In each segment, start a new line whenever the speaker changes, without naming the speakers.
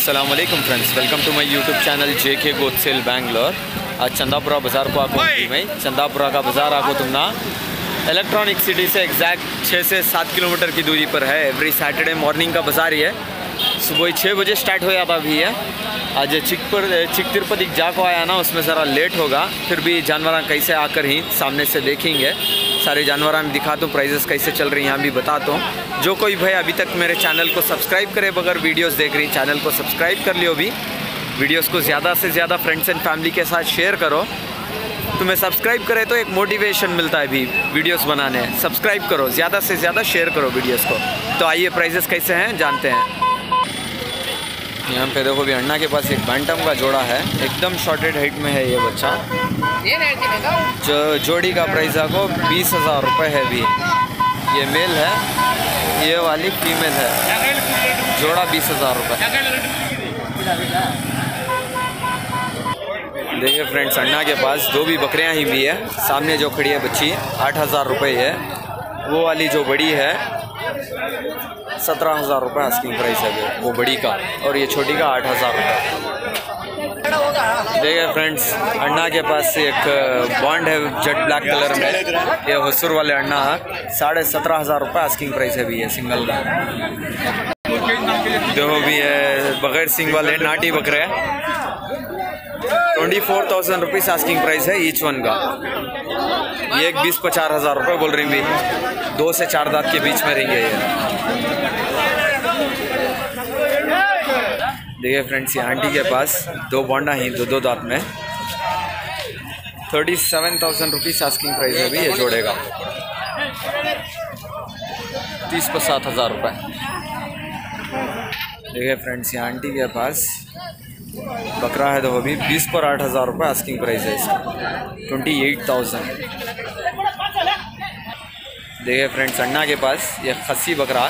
Aslam friends welcome to my YouTube channel J K goat sale Bangalore आज चंदापुरा बाज़ार को आको मैं। चंदापुरा का बाज़ार आको तुमना। इलेक्ट्रॉनिक सिटी से एग्जैक्ट छः से सात किलोमीटर की दूरी पर है। एवरी सैटरडे मॉर्निंग का बाज़ार ही है। सुबह ही छः बजे स्टार्ट हो जाता भी है आज चिक पर चिक तिरुपति जा को आया ना उसमें ज़रा लेट होगा। फिर भी जानवर कैसे आकर ही सामने से देखेंगे। सारे जानवर मैं दिखाता हूँ प्राइजेस कैसे चल रही हैं यहाँ भी बताता हूँ जो कोई भाई अभी तक मेरे चैनल को सब्सक्राइब करे बगैर वीडियोस देख रही चैनल को सब्सक्राइब कर लियो भी। वीडियोस को ज़्यादा से ज़्यादा फ्रेंड्स एंड फैमिली के साथ शेयर करो। तुम्हें सब्सक्राइब करे तो एक मोटिवेशन मिलता है भी वीडियोस बनाने। सब्सक्राइब करो, ज़्यादा से ज़्यादा शेयर करो वीडियोस को। तो आइए प्राइजेस कैसे हैं, जानते हैं। यहाँ पे देखो भी अन्ना के पास एक बैंटम का जोड़ा है। एकदम शॉर्टेड हाइट में है ये बच्चा। जो जोड़ी का प्राइस आपको बीस हज़ार रुपये है भी ये मेल है। ये वाली फीमेल है। जोड़ा बीस हज़ार रुपये देखिए फ्रेंड्स अन्ना के पास दो भी बकरियाँ ही भी है। सामने जो खड़ी है बच्ची आठ हज़ार रुपये है वो वाली जो बड़ी है सत्रह हज़ार रुपये आस्किंग प्राइस है वो बड़ी का और ये छोटी का आठ हज़ार रुपये देखिए फ्रेंड्स अन्ना के पास एक बॉन्ड है जेट ब्लैक कलर में। ये हसूर वाले अन्ना है, साढ़े सत्रह हज़ार रुपये आस्किंग प्राइस है भी है सिंगल का देखो भी है बगैर सिंग वाले नाटी बकरे। Twenty four thousand rupees asking price है ईच वन का। ये एक बीस पचास हज़ार रुपये बोल रही भी दो से चार दांत के बीच में रहेंगे ये। देखिए फ्रेंड्स, ये आंटी के पास दो बॉन्डा ही, दो दो दांत में। Thirty seven thousand rupees asking price है भी ये जोड़ेगा तीस पर सात हज़ार रुपये देखिए फ्रेंड्स, ये आंटी के पास बकरा है तो वो भी बीस पर आठ हज़ार रुपये आस्किंग प्राइस है इसका। ट्वेंटी एट थाउज़ेंड देखिए फ्रेंड्स अन्ना के पास ये खस्सी बकरा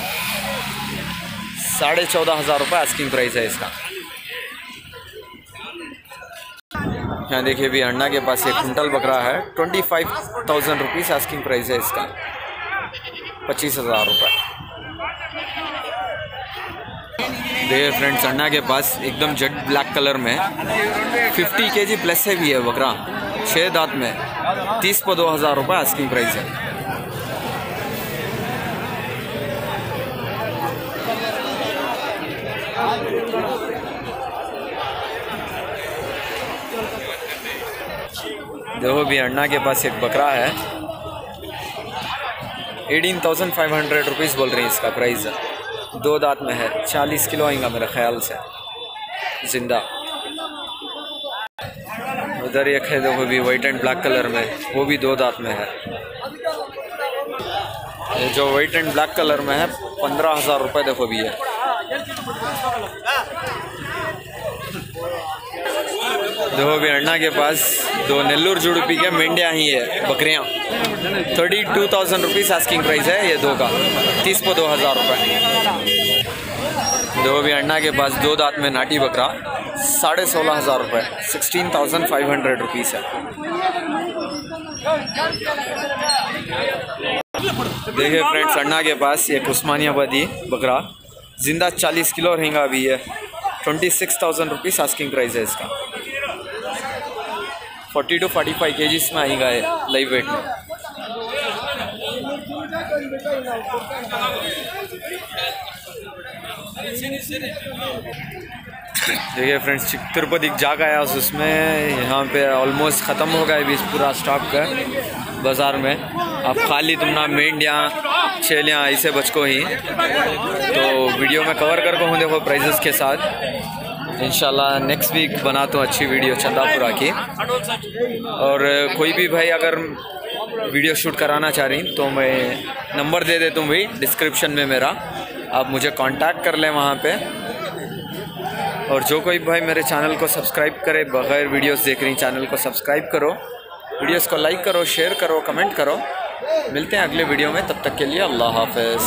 साढ़े चौदह हज़ार रुपये आस्किंग प्राइस है इसका। यहाँ देखिए भी अन्ना के पास एक कुंटल बकरा है twenty five thousand rupees asking price है इसका। पच्चीस हज़ार रुपये देखिए फ्रेंड्स अन्ना के पास एकदम जेट ब्लैक कलर में। फिफ्टी के जी प्लस है भी है बकरा छः दांत में। तीस पर दो हज़ार रुपये आस्किंग प्राइस है। देखो भी, अन्ना के पास एक बकरा है। Eighteen thousand five hundred rupees बोल रही है इसका प्राइस दो दांत में है। चालीस किलो आएगा मेरे ख्याल से। ज़िंदा। उधर एक है, देखो भी वाइट एंड ब्लैक कलर में। वो भी दो दांत में है। जो वाइट एंड ब्लैक कलर में है, पंद्रह हज़ार रुपये देखो भी है। देखो भी अन्ना के पास दो नेल्लूर जुड़पी के मेंढिया ही है, बकरियाँ। Thirty two thousand rupees asking price है ये दो का। तीस को दो हज़ार रुपये देखो भी अन्ना के पास दो दांत में नाटी बकरा, साढ़े सोलह हज़ार रुपये sixteen thousand five hundred rupees है। देखिए फ्रेंड्स अन्ना के पास एक उस्मानियाबादी बकरा, ज़िंदा चालीस किलो रहेगा अभी है। Twenty six thousand rupees asking price है इसका। फोर्टी टू फोर्टी फाइव के जीस में आएगा लाइव वेट में। देखिए फ्रेंड्स तिरुपति जाग आया उसमें, यहाँ पे ऑलमोस्ट ख़त्म हो गया अभी पूरा स्टॉक का बाज़ार में। अब खाली तुमना, मेंढियाँ, छेलियाँ, ऐसे बचको ही। तो वीडियो में कवर कर हूँ, देखो प्राइजेस के साथ। इंशाल्लाह नेक्स्ट वीक बनाता हूँ अच्छी वीडियो चंदापुरा की। और कोई भी भाई अगर वीडियो शूट कराना चाह रही तो मैं नंबर दे देता हूँ भाई डिस्क्रिप्शन में मेरा। आप मुझे कांटेक्ट कर लें वहाँ पे। और जो कोई भाई मेरे चैनल को सब्सक्राइब करे, बगैर वीडियोस देख रही चैनल को सब्सक्राइब करो। वीडियोस को लाइक करो शेयर करो कमेंट करो। मिलते हैं अगले वीडियो में, तब तक के लिए अल्लाह हाफिज़।